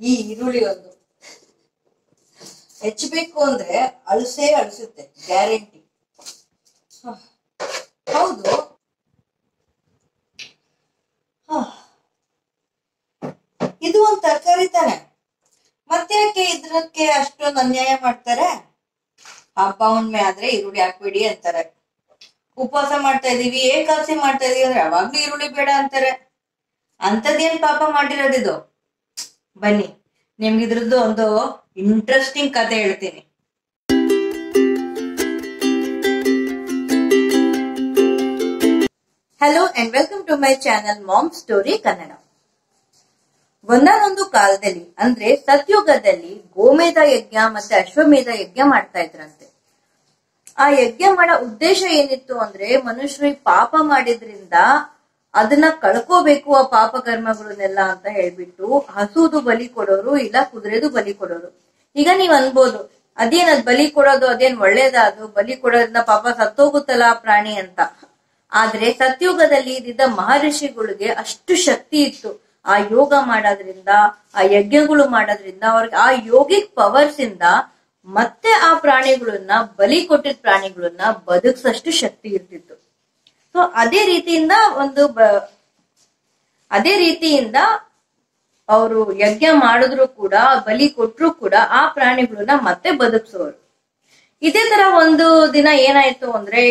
ಈ ಈರುಳ್ಳಿ ಒಂದು. ಹೆಚ್ಚಬೇಕು ಅಂದ್ರೆ ಅಳಸೇ ಅಳಿಸುತ್ತೆ ಗ್ಯಾರಂಟಿ ಹೌದು. ಇದು ಒಂದು ತರಕಾರಿ ತಾನೆ. ಮತ್ತ್ಯಾಕೆ ಇದ್ರಕ್ಕೆ ಅಷ್ಟೊಂದು ಅನ್ಯಾಯ ಮಾಡ್ತಾರೆ. ಹಬ್ಬ ಹುಣ್ಮೆ ಆದ್ರೆ ಈರುಳ್ಳಿ ಹಾಕ್ಬೇಡಿ ಅಂತಾರೆ. ಉಪವಾಸ ಮಾಡ್ತಾ ಇದೀವಿ, ಏಕಾದಶಿ ಮಾಡ್ತಾ ಇದೀವಿ ಅಂದ್ರೆ ಯಾವಾಗ್ಲೂ ಈರುಳ್ಳಿ ಬೇಡ ಅಂತಾರೆ. ಅಂತದೇನ್ ಪಾಪ ಮಾಡಿರೋದಿದು? ಬನ್ನಿ ನಿಮ್ಗೆ ಇದ್ರದ್ದು ಒಂದು ಇಂಟ್ರೆಸ್ಟಿಂಗ್ ಕತೆ ಹೇಳ್ತೀನಿ. Hello and welcome to my channel mom story Kannada ಒಂದಾನೊಂದು ಕಾಲದಲ್ಲಿ, ಅಂದ್ರೆ ಸತ್ಯುಗದಲ್ಲಿ ಗೋಮೇಧ ಯಜ್ಞ ಮತ್ತೆ ಅಶ್ವಮೇಧ ಯಜ್ಞ ಮಾಡ್ತಾ ಇದ್ರಂತೆ. ಆ ಯಜ್ಞ ಮಾಡೋ ಉದ್ದೇಶ ಏನಿತ್ತು ಅಂದ್ರೆ ಮನುಷ್ಯರಿಗೆ ಪಾಪ ಮಾಡಿದ್ರಿಂದ ಅದನ್ನ ಕಳ್ಕೋಬೇಕು ಆ ಪಾಪ ಕರ್ಮಗಳನ್ನೆಲ್ಲ ಅಂತ ಹೇಳ್ಬಿಟ್ಟು ಹಸುದು ಬಲಿ ಕೊಡೋರು ಇಲ್ಲ ಕುದುರೆದು ಬಲಿ ಕೊಡೋರು. ಈಗ ನೀವ್ ಅನ್ಬೋದು, ಅದೇನ್ ಅದ್ ಬಲಿ ಕೊಡೋದು, ಅದೇನ್ ಒಳ್ಳೇದ ಅದು, ಬಲಿ ಕೊಡೋದ್ರಿಂದ ಪಾಪ ಸತ್ತೋಗುತ್ತಲ್ಲ ಪ್ರಾಣಿ ಅಂತ. ಆದ್ರೆ ಸತ್ಯುಗದಲ್ಲಿ ಇದ್ದ ಮಹರ್ಷಿಗಳಿಗೆ ಅಷ್ಟು ಶಕ್ತಿ ಇತ್ತು. ಆ ಯೋಗ ಮಾಡೋದ್ರಿಂದ, ಆ ಯಜ್ಞಗಳು ಮಾಡೋದ್ರಿಂದ, ಅವ್ರಿಗೆ ಆ ಯೋಗಿಕ್ ಪವರ್ಸ್ ಇಂದ ಮತ್ತೆ ಆ ಪ್ರಾಣಿಗಳನ್ನ, ಬಲಿ ಕೊಟ್ಟಿದ್ ಪ್ರಾಣಿಗಳನ್ನ ಬದುಕ್ಸಷ್ಟು ಶಕ್ತಿ ಇರ್ತಿತ್ತು. ಸೊ ಅದೇ ರೀತಿಯಿಂದ ಒಂದು ಅದೇ ರೀತಿಯಿಂದ ಅವರು ಯಜ್ಞ ಮಾಡಿದ್ರು ಕೂಡ, ಬಲಿ ಕೊಟ್ರು ಕೂಡ ಆ ಪ್ರಾಣಿಗಳನ್ನ ಮತ್ತೆ ಬದುಕಿಸೋರು. ಇದೇ ತರ ಒಂದು ದಿನ ಏನಾಯ್ತು ಅಂದ್ರೆ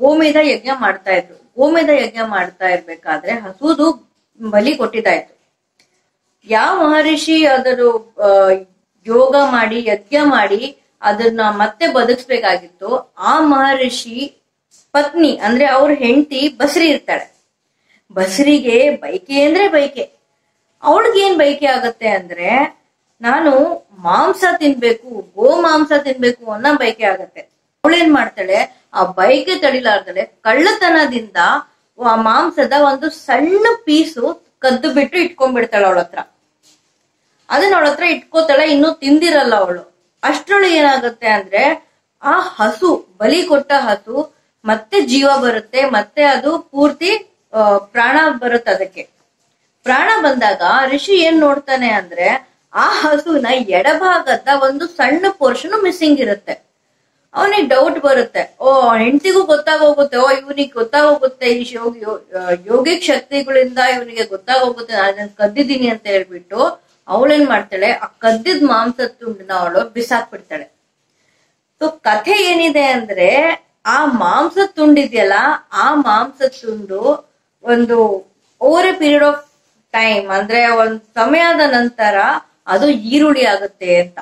ಗೋಮೇದ ಯಜ್ಞ ಮಾಡ್ತಾ ಇದ್ರು. ಗೋಮೇದ ಯಜ್ಞ ಮಾಡ್ತಾ ಇರ್ಬೇಕಾದ್ರೆ ಹಸುದು ಬಲಿ ಕೊಟ್ಟಿದ್ದಾಯ್ತು. ಯಾವ ಮಹರ್ಷಿ ಅದರ ಯೋಗ ಮಾಡಿ, ಯಜ್ಞ ಮಾಡಿ ಅದನ್ನ ಮತ್ತೆ ಬದುಕ್ಸ್ಬೇಕಾಗಿತ್ತು, ಆ ಮಹರ್ಷಿ ಪತ್ನಿ, ಅಂದ್ರೆ ಅವ್ರ ಹೆಂಡತಿ ಬಸ್ರಿ ಇರ್ತಾಳೆ. ಬಸ್ರಿಗೆ ಬೈಕೆ ಅಂದ್ರೆ ಬೈಕೆ. ಅವಳಿಗೇನ್ ಬೈಕೆ ಆಗತ್ತೆ ಅಂದ್ರೆ ನಾನು ಮಾಂಸ ತಿನ್ಬೇಕು, ಗೋ ಮಾಂಸ ತಿನ್ಬೇಕು ಅನ್ನೋ ಬೈಕೆ ಆಗತ್ತೆ. ಅವಳೇನ್ ಮಾಡ್ತಾಳೆ, ಆ ಬೈಕೆ ತಡಿಲಾರ್ದಳೆ ಕಳ್ಳತನದಿಂದ ಆ ಮಾಂಸದ ಒಂದು ಸಣ್ಣ ಪೀಸು ಕದ್ದು ಬಿಟ್ಟು ಇಟ್ಕೊಂಡ್ಬಿಡ್ತಾಳೆ ಅವಳ ಹತ್ರ. ಅದನ್ನ ಅವಳ ಹತ್ರ ಇಟ್ಕೋತಾಳೆ, ಇನ್ನು ತಿಂದಿರಲ್ಲ ಅವಳು. ಅಷ್ಟ್ರೊಳಗೆ ಏನಾಗುತ್ತೆ ಅಂದ್ರೆ ಆ ಹಸು, ಬಲಿ ಕೊಟ್ಟ ಹಸು ಮತ್ತೆ ಜೀವ ಬರುತ್ತೆ, ಮತ್ತೆ ಅದು ಪೂರ್ತಿ ಪ್ರಾಣ ಬರುತ್ತೆ ಅದಕ್ಕೆ. ಪ್ರಾಣ ಬಂದಾಗ ಋಷಿ ಏನ್ ನೋಡ್ತಾನೆ ಅಂದ್ರೆ, ಆ ಹಸುವಿನ ಎಡಭಾಗದ ಒಂದು ಸಣ್ಣ ಪೋರ್ಷನ್ ಮಿಸ್ಸಿಂಗ್ ಇರುತ್ತೆ. ಅವನಿಗೆ ಡೌಟ್ ಬರುತ್ತೆ. ಓ, ಹೆಂಡತಿಗೂ ಗೊತ್ತಾಗೋಗುತ್ತೆ, ಓ, ಇವನಿಗೆ ಗೊತ್ತಾಗೋಗುತ್ತೆ, ಈ ಯೋಗಿ ಯೋಗಿಕ್ ಶಕ್ತಿಗಳಿಂದ ಇವನಿಗೆ ಗೊತ್ತಾಗೋಗುತ್ತೆ, ನಾನು ಕದ್ದಿದ್ದೀನಿ ಅಂತ ಹೇಳ್ಬಿಟ್ಟು ಅವಳೇನ್ ಮಾಡ್ತಾಳೆ, ಆ ಕದ್ದಿದ್ ಮಾಂಸ ತುಂಡನ ಅವಳು ಬಿಸಾಕ್ಬಿಡ್ತಾಳೆ. ಸೊ ಕಥೆ ಏನಿದೆ ಅಂದ್ರೆ ಆ ಮಾಂಸ ತುಂಡಿದೆಯಲ್ಲ, ಆ ಮಾಂಸ ತುಂಡು ಒಂದು over a period of time ಅಂದ್ರೆ ಒಂದ್ ಸಮಯದ ನಂತರ ಅದು ಈರುಳ್ಳಿ ಆಗುತ್ತೆ ಅಂತ.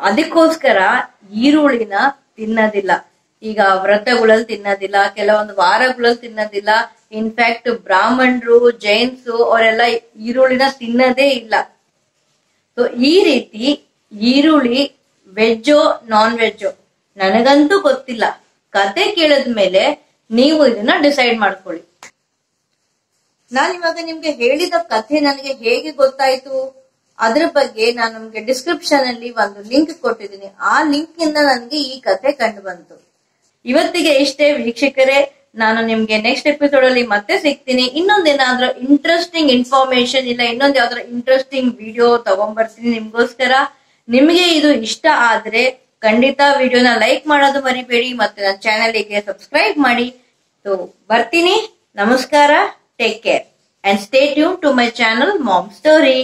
ಅದಕ್ಕೋಸ್ಕರ ಈರುಳ್ಳಿನ ತಿನ್ನೋದಿಲ್ಲ. ಈಗ ವ್ರತಗಳಲ್ಲಿ ತಿನ್ನೋದಿಲ್ಲ, ಕೆಲವೊಂದು ವಾರಗಳಲ್ಲಿ ತಿನ್ನೋದಿಲ್ಲ. ಇನ್ಫ್ಯಾಕ್ಟ್ ಬ್ರಾಹ್ಮಣರು, ಜೈನ್ಸ್ ಅವರೆಲ್ಲ ಈರುಳ್ಳಿನ ತಿನ್ನೋದೇ ಇಲ್ಲ. ಸೊ ಈ ರೀತಿ ಈರುಳ್ಳಿ, ವೆಜ್ಜೋ ನಾನ್ ವೆಜ್ಜೋ ನನಗಂತೂ ಗೊತ್ತಿಲ್ಲ. ಕತೆ ಕೇಳಿದ್ಮೇಲೆ ನೀವು ಇದನ್ನ ಡಿಸೈಡ್ ಮಾಡ್ಕೊಳ್ಳಿ. ನಾನು ಇವಾಗ ನಿಮ್ಗೆ ಹೇಳಿದ ಕಥೆ ನನಗೆ ಹೇಗೆ ಗೊತ್ತಾಯ್ತು? ಅದ್ರ ಬಗ್ಗೆ ನಾನು ನಿಮ್ಗೆ ಡಿಸ್ಕ್ರಿಪ್ಷನ್ ಅಲ್ಲಿ ಒಂದು ಲಿಂಕ್ ಕೊಟ್ಟಿದ್ದೀನಿ. ಆ ಲಿಂಕ್ನಿಂದ ನನಗೆ ಈ ಕಥೆ ಕಂಡು ಬಂತು. ಇವತ್ತಿಗೆ ಇಷ್ಟೇ ವೀಕ್ಷಕರೇ ನಾನು ನಿಮ್ಗೆ ನೆಕ್ಸ್ಟ್ ಎಪಿಸೋಡ್ ಅಲ್ಲಿ ಮತ್ತೆ ಸಿಗ್ತೀನಿ. ಇನ್ನೊಂದೇನಾದ್ರೂ ಇಂಟ್ರೆಸ್ಟಿಂಗ್ ಇನ್ಫಾರ್ಮೇಶನ್ ಇಲ್ಲ ಇನ್ನೊಂದ್ ಯಾವ್ದಾರ ಇಂಟ್ರೆಸ್ಟಿಂಗ್ ವಿಡಿಯೋ ತಗೊಂಡ್ಬರ್ತೀನಿ ನಿಮ್ಗೋಸ್ಕರ. ನಿಮ್ಗೆ ಇದು ಇಷ್ಟ ಆದ್ರೆ ಖಂಡಿತ ವಿಡಿಯೋನ ಲೈಕ್ ಮಾಡೋದು ಮರಿಬೇಡಿ ಮತ್ತೆ ನನ್ನ ಚಾನಲ್ಗೆ ಸಬ್ಸ್ಕ್ರೈಬ್ ಮಾಡಿ. ಸೊ ಬರ್ತೀನಿ. ನಮಸ್ಕಾರ. Take care and stay tuned to my channel mom story